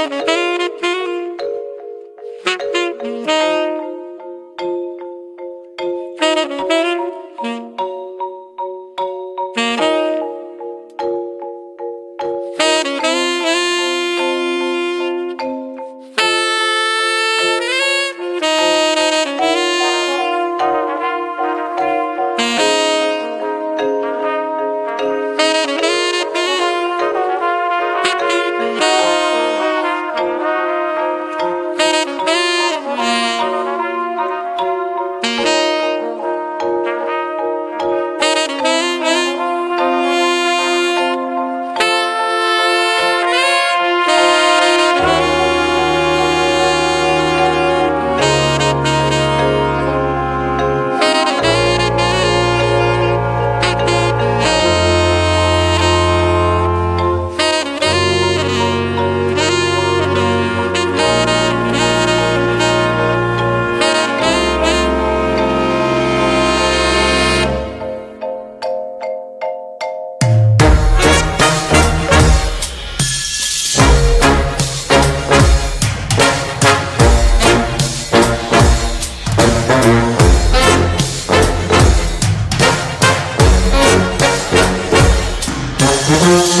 Thank you. We'll be.